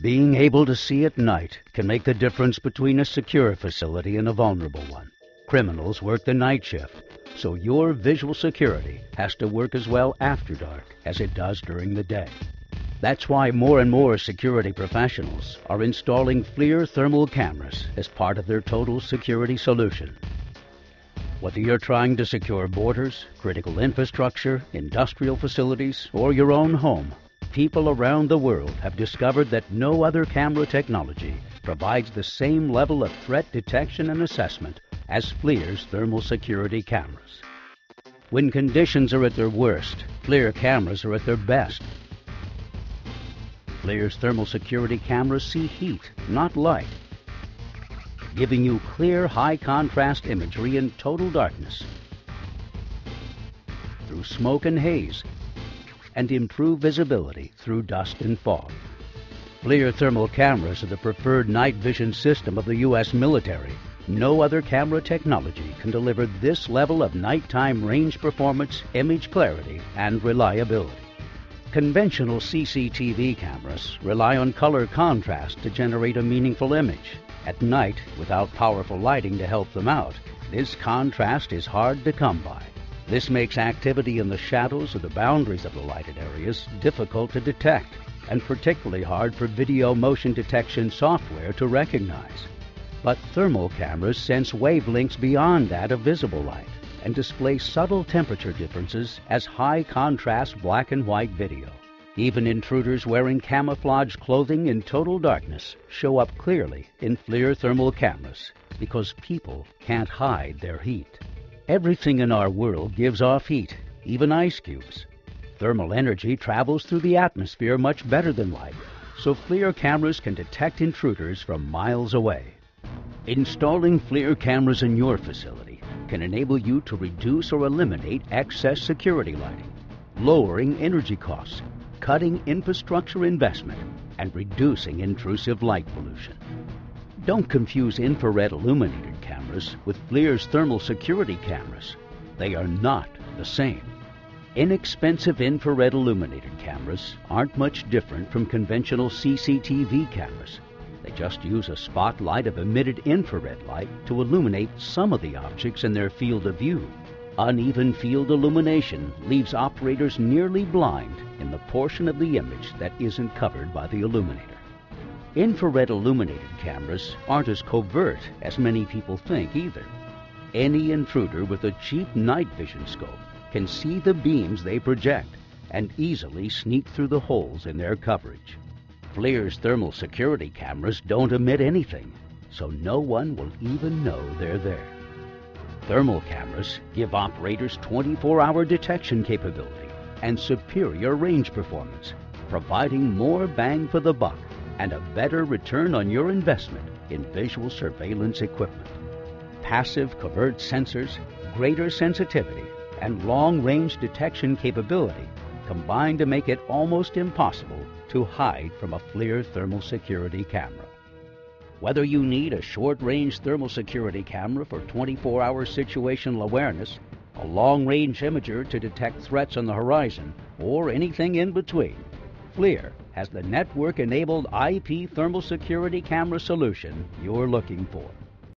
Being able to see at night can make the difference between a secure facility and a vulnerable one. Criminals work the night shift, so your visual security has to work as well after dark as it does during the day. That's why more and more security professionals are installing FLIR thermal cameras as part of their total security solution. Whether you're trying to secure borders, critical infrastructure, industrial facilities, or your own home, people around the world have discovered that no other camera technology provides the same level of threat detection and assessment as FLIR's thermal security cameras. When conditions are at their worst, FLIR cameras are at their best FLIR's thermal security cameras see heat, not light, giving you clear, high contrast imagery in total darkness through smoke and haze, and improve visibility through dust and fog. FLIR thermal cameras are the preferred night vision system of the U.S. military. No other camera technology can deliver this level of nighttime range performance, image clarity, and reliability. Conventional CCTV cameras rely on color contrast to generate a meaningful image. At night, without powerful lighting to help them out, this contrast is hard to come by. This makes activity in the shadows or the boundaries of the lighted areas difficult to detect, and particularly hard for video motion detection software to recognize. But thermal cameras sense wavelengths beyond that of visible light and display subtle temperature differences as high contrast black and white video. Even intruders wearing camouflage clothing in total darkness show up clearly in FLIR thermal cameras because people can't hide their heat. Everything in our world gives off heat, even ice cubes. Thermal energy travels through the atmosphere much better than light, so FLIR cameras can detect intruders from miles away. Installing FLIR cameras in your facility can enable you to reduce or eliminate excess security lighting, lowering energy costs, cutting infrastructure investment, and reducing intrusive light pollution. Don't confuse infrared illuminated cameras with FLIR's thermal security cameras. They are not the same. Inexpensive infrared illuminated cameras aren't much different from conventional CCTV cameras they just use a spotlight of emitted infrared light to illuminate some of the objects in their field of view. Uneven field illumination leaves operators nearly blind in the portion of the image that isn't covered by the illuminator. Infrared illuminated cameras aren't as covert as many people think either. Any intruder with a cheap night vision scope can see the beams they project and easily sneak through the holes in their coverage. FLIR's thermal security cameras don't emit anything, so no one will even know they're there. Thermal cameras give operators 24-hour detection capability and superior range performance, providing more bang for the buck and a better return on your investment in visual surveillance equipment. Passive covert sensors, greater sensitivity, and long-range detection capability combine to make it almost impossible to hide from a FLIR thermal security camera. Whether you need a short-range thermal security camera for 24-hour situational awareness, a long-range imager to detect threats on the horizon, or anything in between, FLIR has the network-enabled IP thermal security camera solution you're looking for.